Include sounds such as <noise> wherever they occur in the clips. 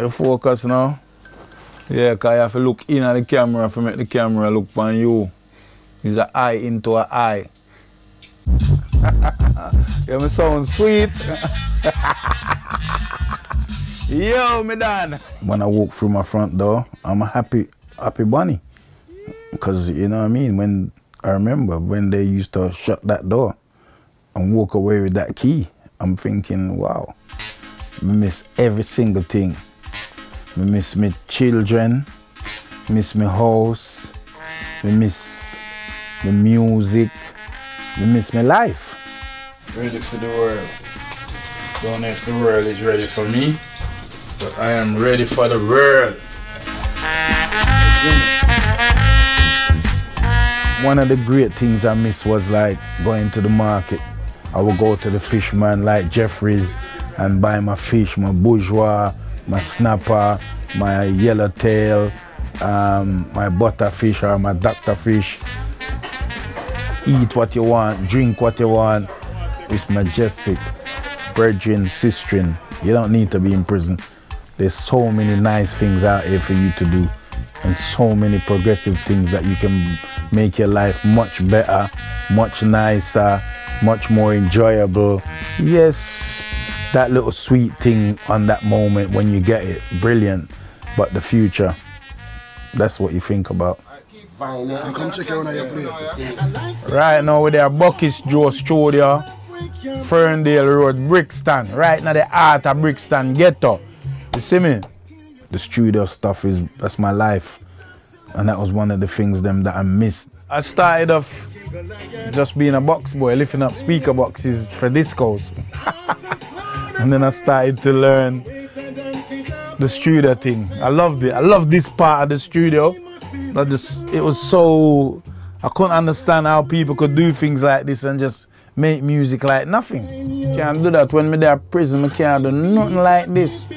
You focus now? Yeah, because you have to look in at the camera to make the camera look on you. It's an eye into an eye. <laughs> yeah, me sound sweet. <laughs> Yo, me done. When I walk through my front door, I'm a happy, happy bunny. Because, you know what I mean? When I remember when they used to shut that door and walk away with that key, I'm thinking, wow, I miss every single thing. I miss my children, miss my house, I miss the music, I miss my life. Ready for the world. Don't know if the world is ready for me, but I am ready for the world. One of the great things I miss was like going to the market. I would go to the fishman like Jeffries and buy my fish, my bourgeois, my snapper, my yellowtail, um, my butterfish or my doctor fish. Eat what you want, drink what you want. It's majestic. Virgin, sistering. You don't need to be in prison. There's so many nice things out here for you to do and so many progressive things that you can make your life much better, much nicer, much more enjoyable. Yes, that little sweet thing on that moment when you get it, brilliant. But the future, that's what you think about. Right now we're at Bucky's Joe Studio, Ferndale Road, Brixton. Right now the heart of Brixton Ghetto. You see me? The studio stuff is that's my life. And that was one of the things them that I missed. I started off just being a box boy, lifting up speaker boxes for discos. <laughs> and then I started to learn the studio thing. I loved it. I loved this part of the studio. I just it was so I couldn't understand how people could do things like this and just make music like nothing. Can't do that when me there in prison, me can't do nothing like this.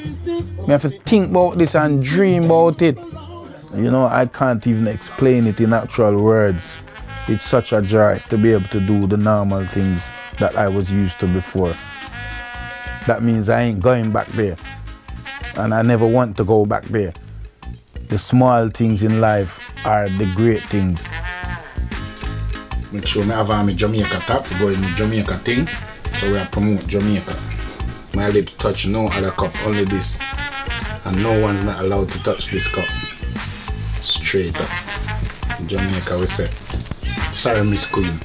Me have to think about this and dream about it. You know, I can't even explain it in actual words. It's such a joy to be able to do the normal things that I was used to before. That means I ain't going back there. And I never want to go back there. The small things in life are the great things. Make sure I have my Jamaica to go in Jamaica thing. So we are promote Jamaica. My lips touch no other cup, only this. And no one's not allowed to touch this cup. Straight up. Jamaica we say. Sorry Miss Queen.